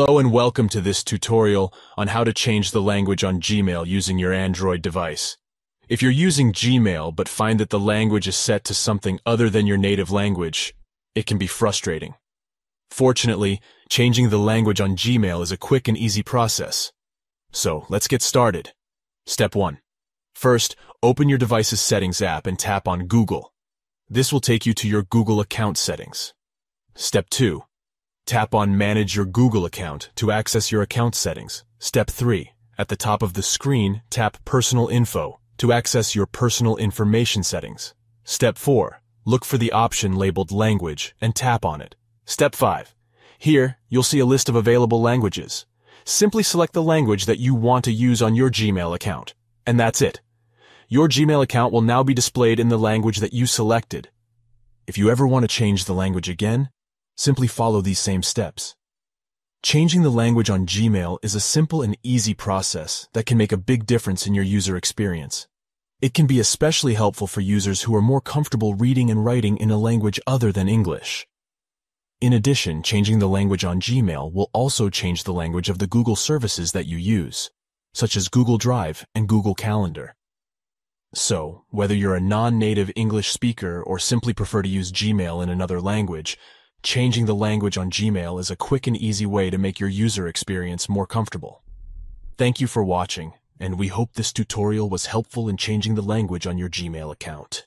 Hello and welcome to this tutorial on how to change the language on Gmail using your Android device. If you're using Gmail but find that the language is set to something other than your native language, it can be frustrating. Fortunately, changing the language on Gmail is a quick and easy process. So let's get started. Step 1. First, open your device's settings app and tap on Google. This will take you to your Google account settings. Step 2. Tap on Manage your Google account to access your account settings. Step 3. At the top of the screen, tap Personal Info to access your personal information settings. Step 4. Look for the option labeled Language and tap on it. Step 5. Here, you'll see a list of available languages. Simply select the language that you want to use on your Gmail account. And that's it. Your Gmail account will now be displayed in the language that you selected. If you ever want to change the language again, Simply follow these same steps. Changing the language on Gmail is a simple and easy process that can make a big difference in your user experience. It can be especially helpful for users who are more comfortable reading and writing in a language other than English. In addition, changing the language on Gmail will also change the language of the Google services that you use, such as Google Drive and Google Calendar. So, whether you're a non-native English speaker or simply prefer to use Gmail in another language, Changing the language on Gmail is a quick and easy way to make your user experience more comfortable. Thank you for watching, and we hope this tutorial was helpful in changing the language on your Gmail account.